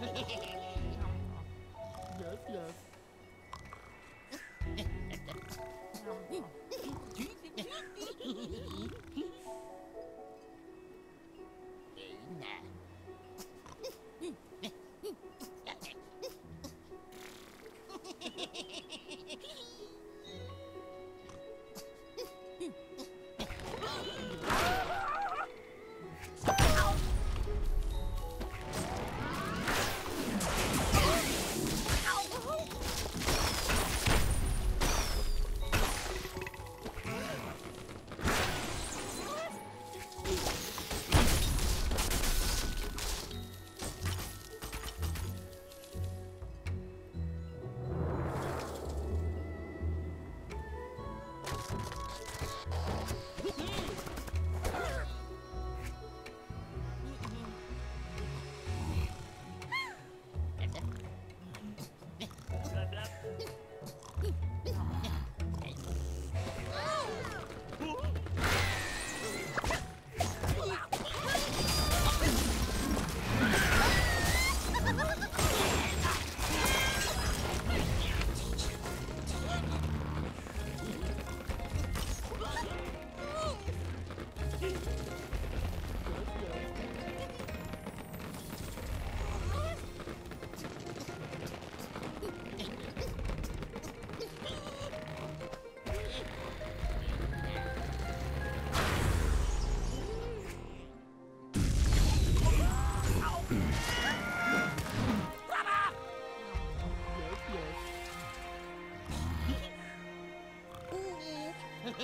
yes, yes.